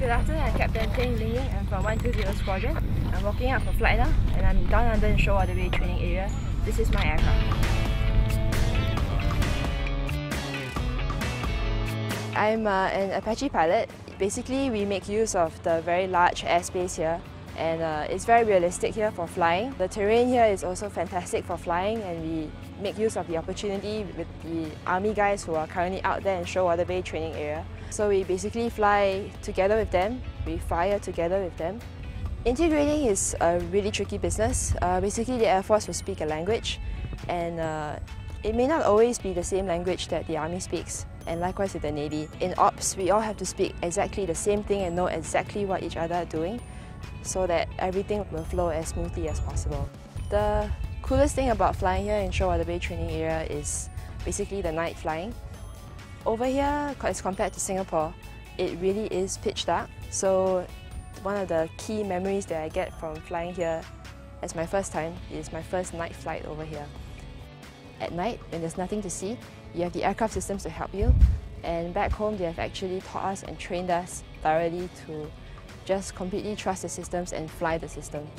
Good afternoon, I'm Captain Teng Ling Ying. I'm from 120 Squadron. I'm walking out for flight now and I'm down under in Shoalwater Bay training area. This is my aircraft. I'm uh, an Apache pilot. Basically, we make use of the very large airspace here and uh, it's very realistic here for flying. The terrain here is also fantastic for flying and we make use of the opportunity with the army guys who are currently out there in Shoalwater Bay training area. So we basically fly together with them, we fire together with them. Integrating is a really tricky business. Uh, basically the Air Force will speak a language and uh, it may not always be the same language that the Army speaks, and likewise with the Navy. In Ops, we all have to speak exactly the same thing and know exactly what each other are doing so that everything will flow as smoothly as possible. The coolest thing about flying here in Shoal Bay training area is basically the night flying. Over here, as compared to Singapore, it really is pitch dark. So one of the key memories that I get from flying here as my first time is my first night flight over here. At night, when there's nothing to see, you have the aircraft systems to help you. And back home, they have actually taught us and trained us thoroughly to just completely trust the systems and fly the systems.